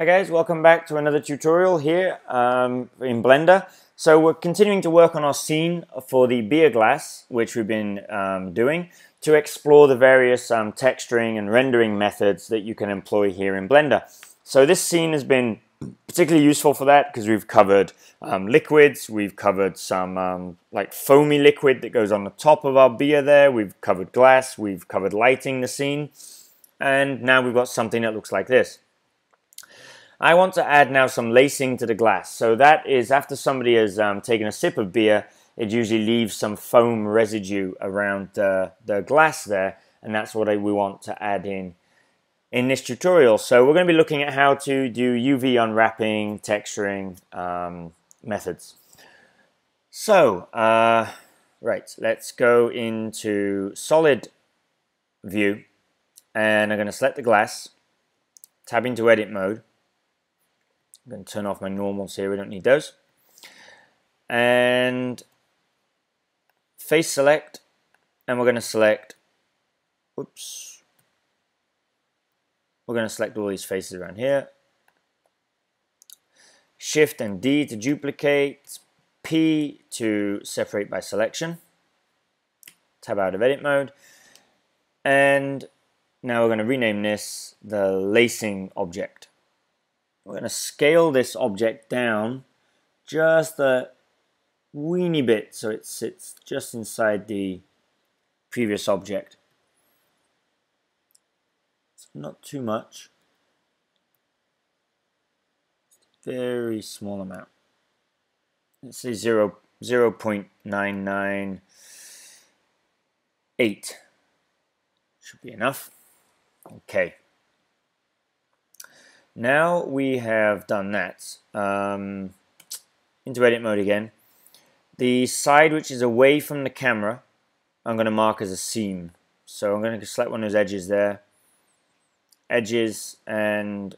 Hi guys, welcome back to another tutorial here um, in Blender. So we're continuing to work on our scene for the beer glass, which we've been um, doing, to explore the various um, texturing and rendering methods that you can employ here in Blender. So this scene has been particularly useful for that because we've covered um, liquids, we've covered some um, like foamy liquid that goes on the top of our beer there, we've covered glass, we've covered lighting the scene, and now we've got something that looks like this. I want to add now some lacing to the glass. So that is after somebody has um, taken a sip of beer, it usually leaves some foam residue around uh, the glass there, and that's what we want to add in in this tutorial. So we're going to be looking at how to do UV unwrapping, texturing um, methods. So, uh, right, let's go into solid view, and I'm going to select the glass, tab into edit mode, I'm going to turn off my normals here, we don't need those. And face select, and we're going to select, oops, we're going to select all these faces around here. Shift and D to duplicate, P to separate by selection. Tab out of edit mode. And now we're going to rename this the lacing object. We're going to scale this object down just a weeny bit so it sits just inside the previous object. It's not too much. Very small amount. Let's say 0, 0 0.998 should be enough. Okay. Now we have done that. Um, into edit mode again. The side which is away from the camera, I'm going to mark as a seam. So I'm going to select one of those edges there. Edges and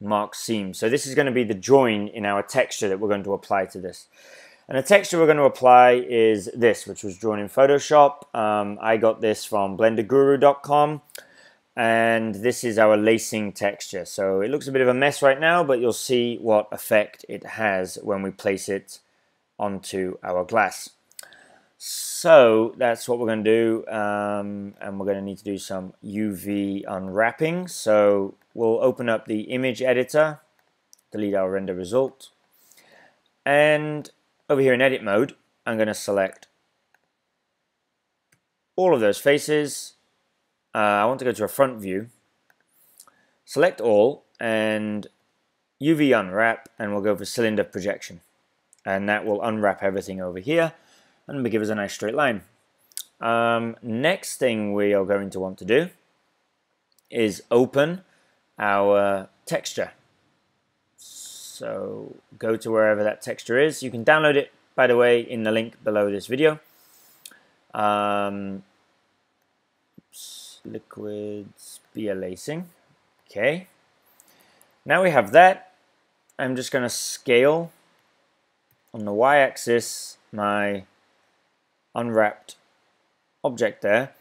mark seam. So this is going to be the join in our texture that we're going to apply to this. And the texture we're going to apply is this, which was drawn in Photoshop. Um, I got this from blenderguru.com and this is our lacing texture. So it looks a bit of a mess right now, but you'll see what effect it has when we place it onto our glass. So that's what we're going to do, um, and we're going to need to do some UV unwrapping. So we'll open up the image editor, delete our render result, and over here in edit mode, I'm going to select all of those faces uh, I want to go to a front view, select all and UV unwrap and we'll go for cylinder projection and that will unwrap everything over here and give us a nice straight line. Um, next thing we are going to want to do is open our texture. So go to wherever that texture is. You can download it, by the way, in the link below this video. Um, liquids beer lacing. Okay. Now we have that. I'm just going to scale on the y-axis my unwrapped object there.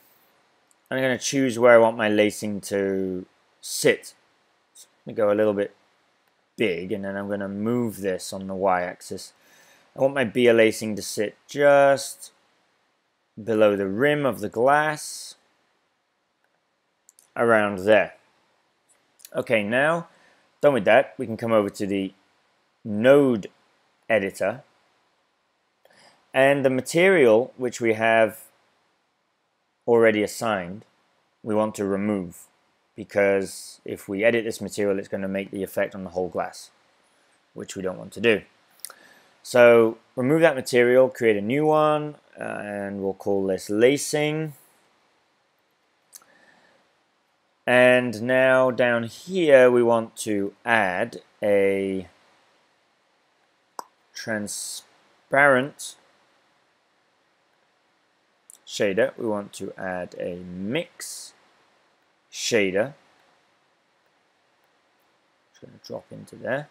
I'm going to choose where I want my lacing to sit. So me go a little bit big and then I'm going to move this on the y-axis. I want my beer lacing to sit just below the rim of the glass around there. Okay, now done with that, we can come over to the node editor and the material which we have already assigned we want to remove because if we edit this material it's going to make the effect on the whole glass which we don't want to do. So remove that material, create a new one uh, and we'll call this lacing and now down here we want to add a transparent shader. We want to add a mix shader. Just going to drop into there.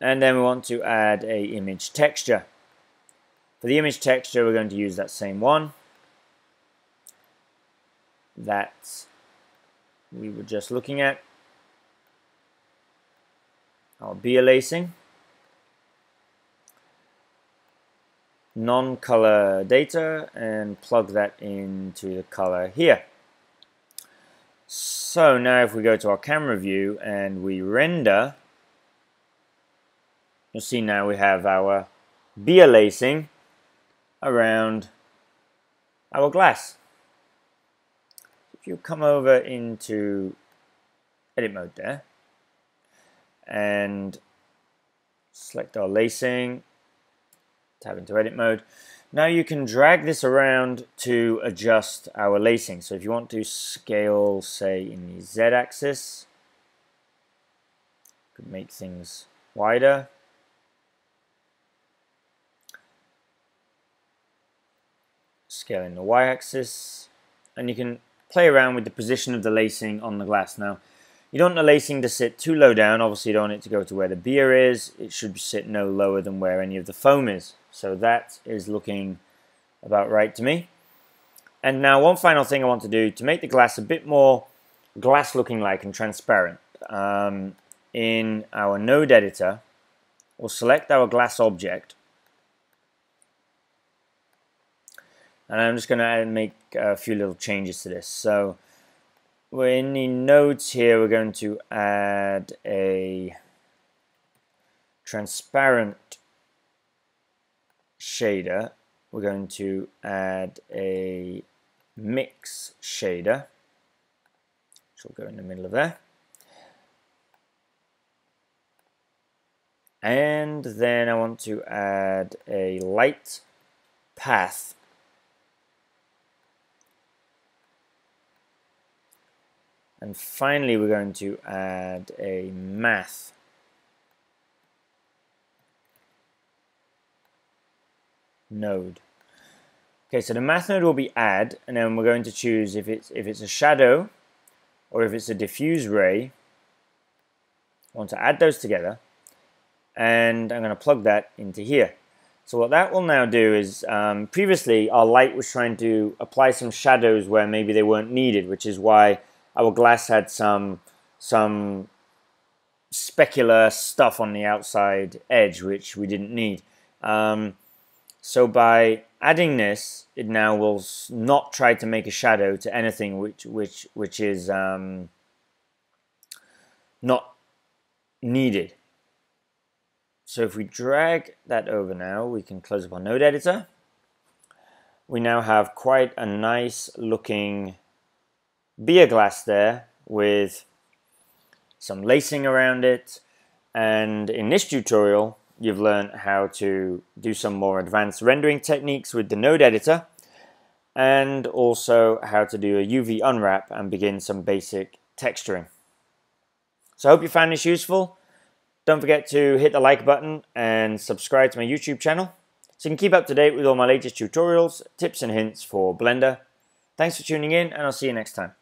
And then we want to add a image texture. For the image texture, we're going to use that same one. That's we were just looking at, our beer lacing, non-color data and plug that into the color here. So now if we go to our camera view and we render, you'll see now we have our beer lacing around our glass. If you come over into edit mode there and select our lacing, tab into edit mode, now you can drag this around to adjust our lacing. So if you want to scale, say, in the z-axis, could make things wider. Scale in the y-axis, and you can play around with the position of the lacing on the glass. Now, you don't want the lacing to sit too low down. Obviously, you don't want it to go to where the beer is. It should sit no lower than where any of the foam is. So that is looking about right to me. And now one final thing I want to do to make the glass a bit more glass looking like and transparent. Um, in our node editor, we'll select our glass object. And I'm just going to make a few little changes to this. So in the nodes here, we're going to add a transparent shader, we're going to add a mix shader, which will go in the middle of there. And then I want to add a light path And finally, we're going to add a math node. Okay, so the math node will be add, and then we're going to choose if it's if it's a shadow or if it's a diffuse ray. I want to add those together, and I'm going to plug that into here. So what that will now do is, um, previously our light was trying to apply some shadows where maybe they weren't needed, which is why our glass had some some specular stuff on the outside edge, which we didn't need. Um, so by adding this, it now will not try to make a shadow to anything which which which is um, not needed. So if we drag that over now, we can close up our node editor. We now have quite a nice looking beer glass there with some lacing around it. And in this tutorial, you've learned how to do some more advanced rendering techniques with the node editor and also how to do a UV unwrap and begin some basic texturing. So I hope you found this useful. Don't forget to hit the like button and subscribe to my YouTube channel so you can keep up to date with all my latest tutorials, tips and hints for Blender. Thanks for tuning in and I'll see you next time.